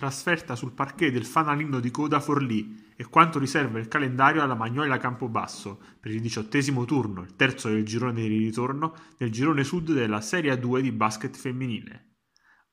trasferta sul parquet del fanalino di coda Forlì e quanto riserva il calendario alla Magnolia Campobasso per il diciottesimo turno, il terzo del girone di ritorno del girone sud della Serie A2 di basket femminile.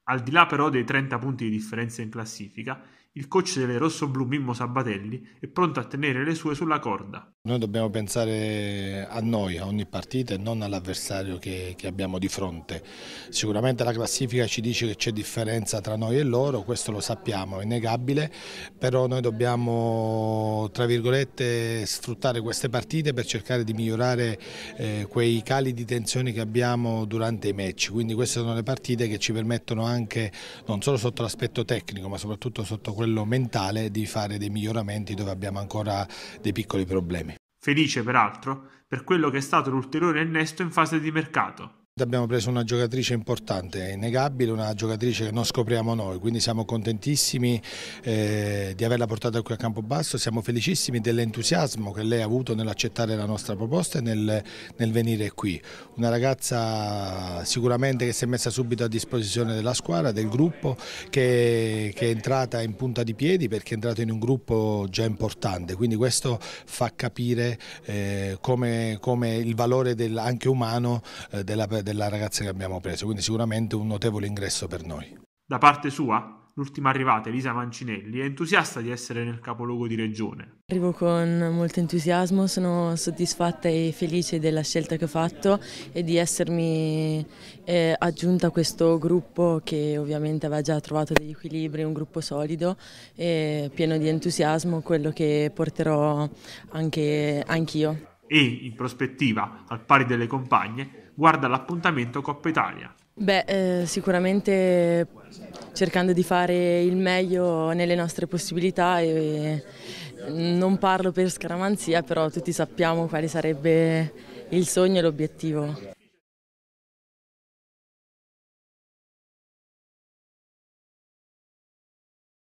Al di là però dei 30 punti di differenza in classifica, il coach delle rossoblù Mimmo Sabatelli è pronto a tenere le sue sulla corda. Noi dobbiamo pensare a noi, a ogni partita e non all'avversario che, che, abbiamo di fronte. Sicuramente la classifica ci dice che c'è differenza tra noi e loro, questo lo sappiamo, è innegabile, però noi dobbiamo tra virgolette sfruttare queste partite per cercare di migliorare eh, quei cali di tensione che abbiamo durante i match, quindi queste sono le partite che ci permettono anche non solo sotto l'aspetto tecnico ma soprattutto sotto quello quello mentale di fare dei miglioramenti dove abbiamo ancora dei piccoli problemi. Felice peraltro per quello che è stato l'ulteriore innesto in fase di mercato. Abbiamo preso una giocatrice importante, innegabile, una giocatrice che non scopriamo noi, quindi siamo contentissimi eh, di averla portata qui a Campobasso, siamo felicissimi dell'entusiasmo che lei ha avuto nell'accettare la nostra proposta e nel, nel, venire qui. Una ragazza sicuramente che si è messa subito a disposizione della squadra, del gruppo, che, che è entrata in punta di piedi perché è entrata in un gruppo già importante, quindi questo fa capire eh, come, come, il valore del, anche umano eh, della della ragazza che abbiamo preso, quindi sicuramente un notevole ingresso per noi. Da parte sua, l'ultima arrivata, Elisa Mancinelli, è entusiasta di essere nel capoluogo di regione. Arrivo con molto entusiasmo, sono soddisfatta e felice della scelta che ho fatto e di essermi eh, aggiunta a questo gruppo che ovviamente aveva già trovato degli equilibri, un gruppo solido e pieno di entusiasmo, quello che porterò anche anch'io e, in prospettiva, al pari delle compagne, guarda l'appuntamento Coppa Italia. Beh, eh, sicuramente cercando di fare il meglio nelle nostre possibilità e non parlo per scaramanzia, però tutti sappiamo quale sarebbe il sogno e l'obiettivo.